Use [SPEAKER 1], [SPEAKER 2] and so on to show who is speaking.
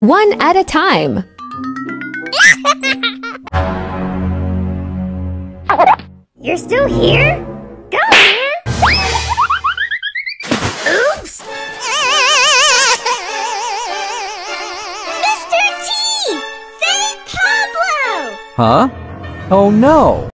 [SPEAKER 1] One at a time.
[SPEAKER 2] You're still here? Go, man! Oops! Mr. T! Save Pablo!
[SPEAKER 3] Huh? Oh no!